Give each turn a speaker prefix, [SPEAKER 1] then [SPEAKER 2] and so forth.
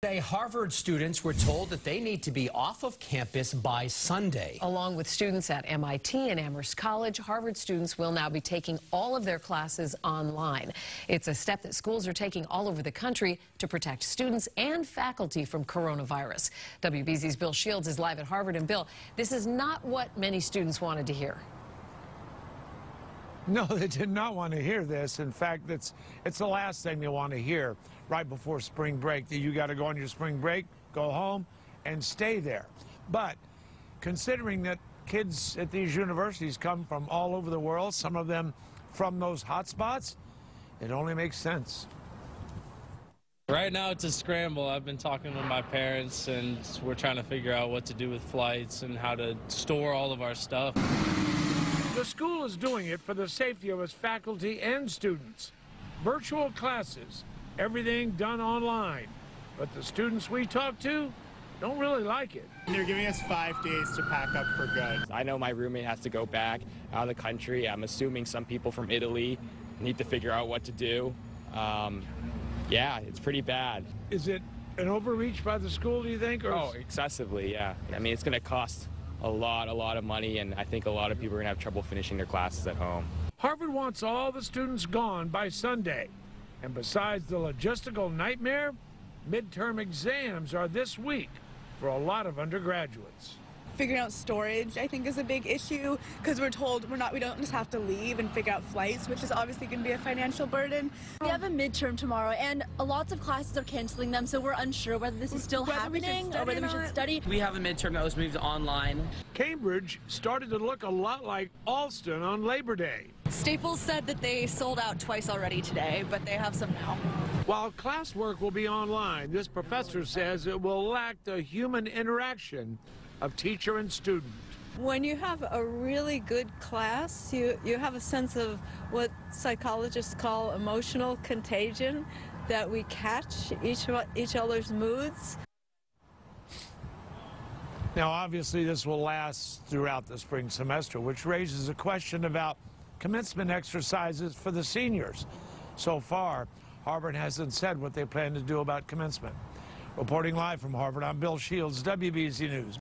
[SPEAKER 1] Today, Harvard students were told that they need to be off of campus by Sunday.
[SPEAKER 2] Along with students at MIT and Amherst College, Harvard students will now be taking all of their classes online. It's a step that schools are taking all over the country to protect students and faculty from coronavirus. WBZ's Bill Shields is live at Harvard. And Bill, this is not what many students wanted to hear.
[SPEAKER 3] No, they did not want to hear this. In fact, it's, it's the last thing they want to hear right before spring break, that you got to go on your spring break, go home, and stay there. But considering that kids at these universities come from all over the world, some of them from those hot spots, it only makes sense.
[SPEAKER 4] Right now it's a scramble. I've been talking with my parents and we're trying to figure out what to do with flights and how to store all of our stuff.
[SPEAKER 3] The school is doing it for the safety of its faculty and students. Virtual classes, everything done online. But the students we talk to don't really like it.
[SPEAKER 5] They're giving us five days to pack up for good. I know my roommate has to go back out of the country. I'm assuming some people from Italy need to figure out what to do. Um, yeah, it's pretty bad.
[SPEAKER 3] Is it an overreach by the school, do you think? Or
[SPEAKER 5] oh, excessively, yeah. I mean, it's going to cost a lot, a lot of money, and I think a lot of people are going to have trouble finishing their classes at home.
[SPEAKER 3] Harvard wants all the students gone by Sunday. And besides the logistical nightmare, midterm exams are this week for a lot of undergraduates
[SPEAKER 6] figuring out storage I think is a big issue because we're told we're not we don't just have to leave and figure out flights which is obviously going to be a financial burden.
[SPEAKER 7] We have a midterm tomorrow and lots of classes are canceling them so we're unsure whether this is still
[SPEAKER 6] whether
[SPEAKER 7] happening or whether we should study.
[SPEAKER 8] We have a midterm that was moved online.
[SPEAKER 3] Cambridge started to look a lot like Allston on Labor Day.
[SPEAKER 9] Staples said that they sold out twice already today, but they have some now.
[SPEAKER 3] While classwork will be online, this professor says it will lack the human interaction of teacher and student.
[SPEAKER 10] When you have a really good class, you, you have a sense of what psychologists call emotional contagion, that we catch each, each other's moods.
[SPEAKER 3] Now, obviously, this will last throughout the spring semester, which raises a question about commencement exercises for the seniors. So far, Harvard hasn't said what they plan to do about commencement. Reporting live from Harvard, I'm Bill Shields, WBZ News.